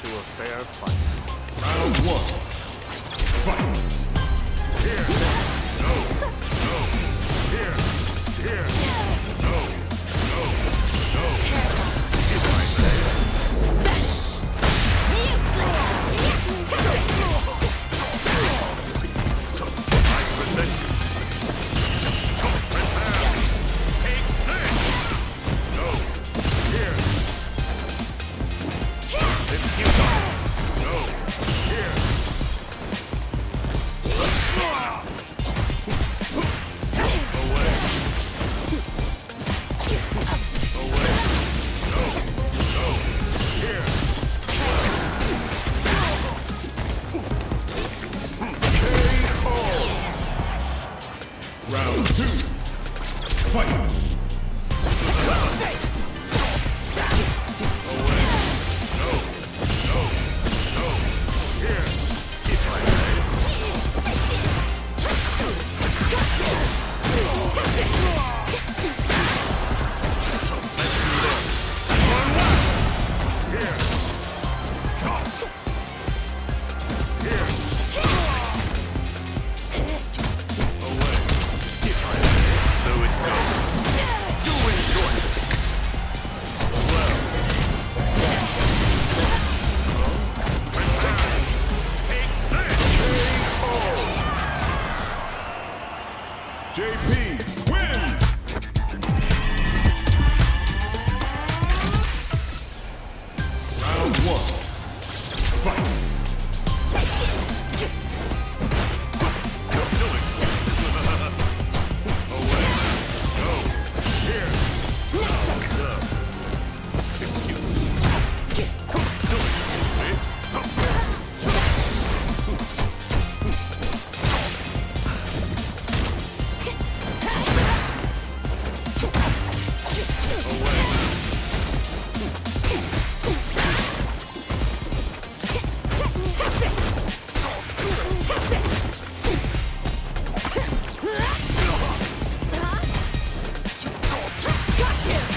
to a fair fight. Round one. Fight!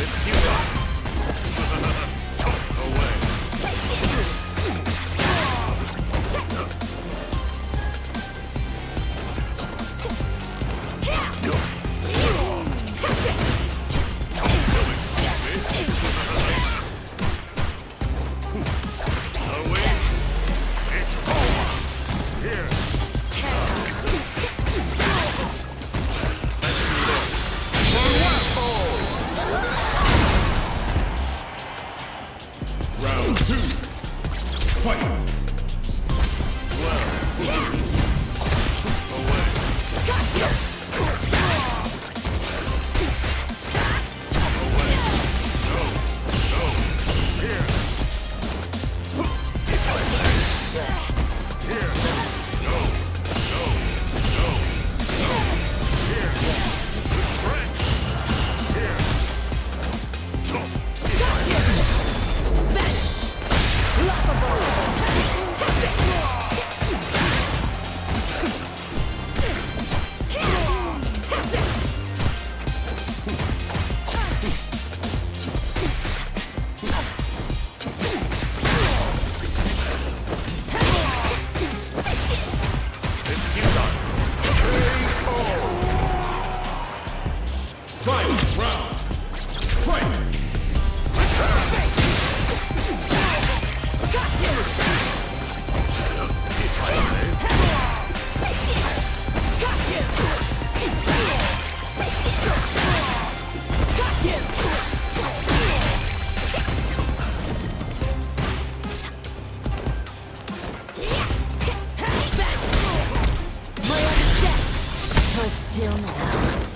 Let's Till now.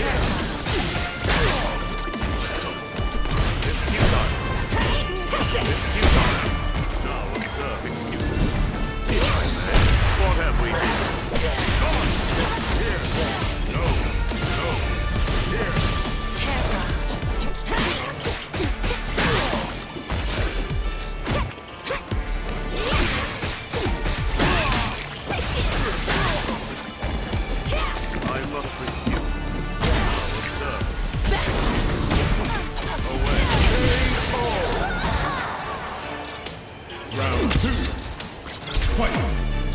What's Round two. Fight!